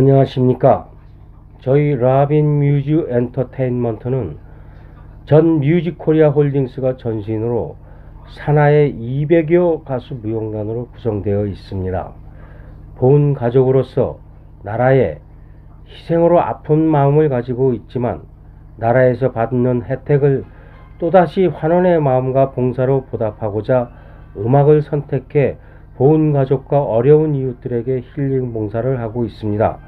안녕하십니까. 저희 라빈 뮤즈 엔터테인먼트는 전 뮤직 코리아 홀딩스가 전신으로 산하의 200여 가수 무용단으로 구성되어 있습니다. 본 가족으로서 나라에 희생으로 아픈 마음을 가지고 있지만 나라에서 받는 혜택을 또다시 환원의 마음과 봉사로 보답하고자 음악을 선택해 본 가족과 어려운 이웃들에게 힐링 봉사를 하고 있습니다.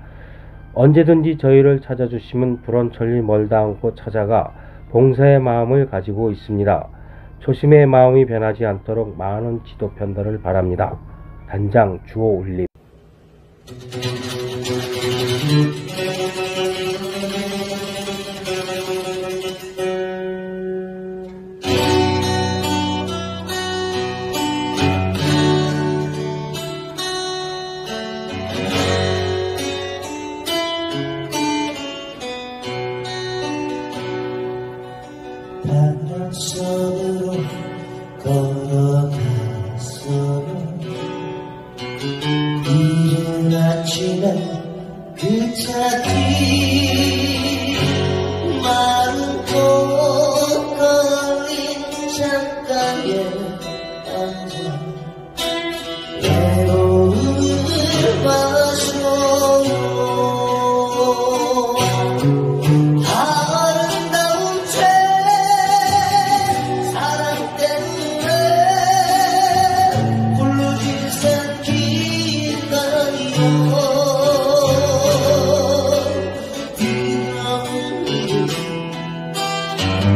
언제든지 저희를 찾아주시면 불원천리 멀다 않고 찾아가 봉사의 마음을 가지고 있습니다. 초심의 마음이 변하지 않도록 많은 지도 편들을 바랍니다. 단장 주호 울림 Oh.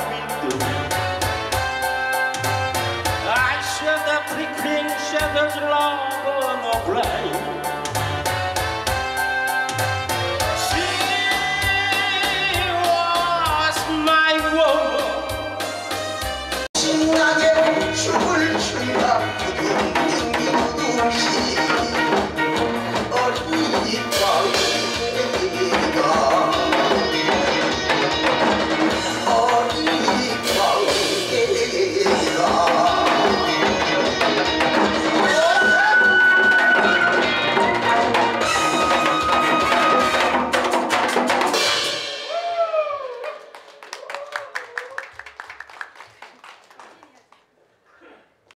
I've been